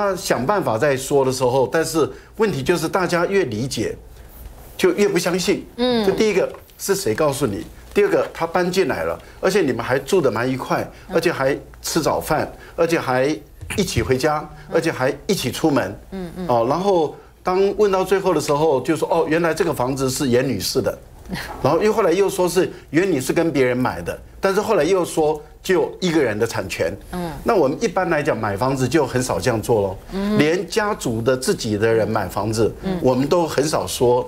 他想办法在说的时候，但是问题就是大家越理解，就越不相信。嗯，这第一个是谁告诉你？第二个他搬进来了，而且你们还住得蛮愉快，而且还吃早饭，而且还一起回家，而且还一起出门。嗯嗯。哦，然后当问到最后的时候，就说哦，原来这个房子是严女士的，然后又后来又说是原你是跟别人买的，但是后来又说。就一个人的产权，嗯，那我们一般来讲买房子就很少这样做喽，嗯，连家族的自己的人买房子，嗯，我们都很少说，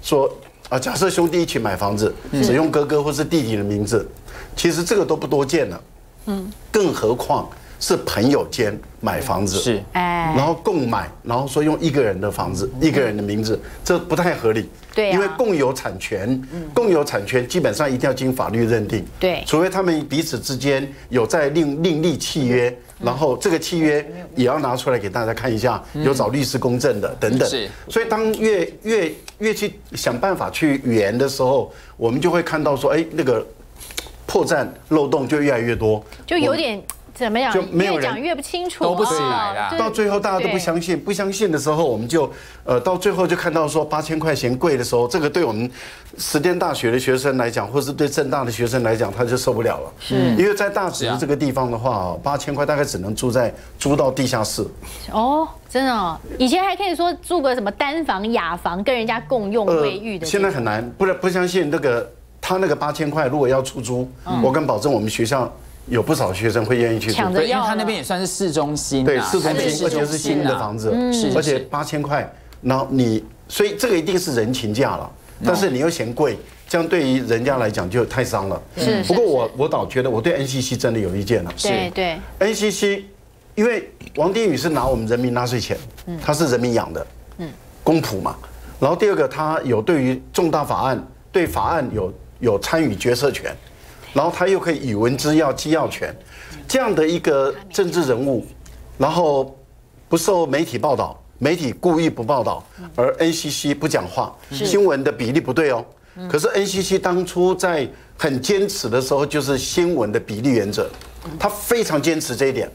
说啊，假设兄弟一起买房子，只用哥哥或是弟弟的名字，其实这个都不多见了，嗯，更何况。是朋友间买房子，是，哎，然后共买，然后说用一个人的房子，一个人的名字，这不太合理。对，因为共有产权，共有产权基本上一定要经法律认定。对，除非他们彼此之间有在另另立契约，然后这个契约也要拿出来给大家看一下，有找律师公证的等等。是，所以当越越越去想办法去圆的时候，我们就会看到说，哎，那个破绽漏洞就越来越多，就有点。怎么样？就没有讲越不清楚，都不起来了。到最后大家都不相信，不相信的时候，我们就呃，到最后就看到说八千块钱贵的时候，这个对我们实践大学的学生来讲，或是对正大的学生来讲，他就受不了了。是，因为在大直这个地方的话，八千块大概只能住在租到地下室。哦，真的哦，以前还可以说住个什么单房、雅房，跟人家共用卫浴的。现在很难，不然不相信那个他那个八千块，如果要出租，我敢保证我们学校。有不少学生会愿意去住，因为他那边也算是市中心，对市中心，而且是新的房子，而且八千块，然后你，所以这个一定是人情价了，但是你又嫌贵，这样对于人家来讲就太伤了。是，不过我我倒觉得我对 NCC 真的有意见了。对对，NCC，因为王丁宇是拿我们人民纳税钱，他是人民养的，嗯，公仆嘛。然后第二个，他有对于重大法案，对法案有有参与决策权。然后他又可以语文之要、机要权，这样的一个政治人物，然后不受媒体报道，媒体故意不报道，而 NCC 不讲话，新闻的比例不对哦。可是 NCC 当初在很坚持的时候，就是新闻的比例原则，他非常坚持这一点。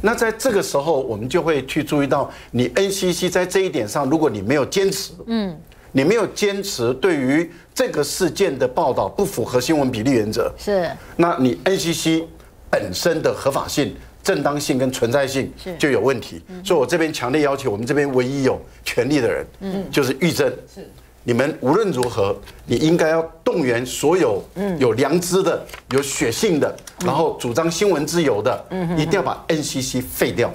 那在这个时候，我们就会去注意到，你 NCC 在这一点上，如果你没有坚持，嗯。你没有坚持对于这个事件的报道不符合新闻比例原则，是，那你 NCC 本身的合法性、正当性跟存在性就有问题。所以我这边强烈要求，我们这边唯一有权利的人，嗯，就是玉珍，是，你们无论如何，你应该要动员所有有良知的、有血性的，然后主张新闻自由的，嗯，一定要把 NCC 废掉。